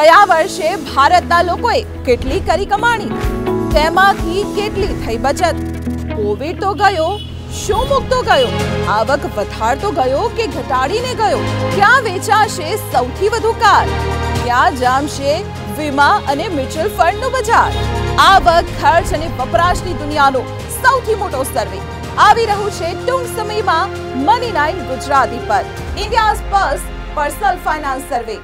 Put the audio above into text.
ગયા વર્ષે ભારતના લોકોએ કેટલી કરી કમાણી? તેમાંથી કેટલી થઈ બચત? કોવિડ તો ગયો, શું મુકતો ગયો? આવક વધારતો ગયો કે ઘટાડીને ગયો? ક્યાં વેચાશે સૌથી વધુ કાર? ક્યાં જામશે વીમા અને મ્યુચ્યુઅલ ફંડનું બજાર? આવક, ખર્ચ અને વપરાશની દુનિયાનો સૌથી મોટો સર્વે આવી રહ્યું છે ટૂંક સમયમાં મની નાઇન ગુજરાતી પર. India's first personal finance survey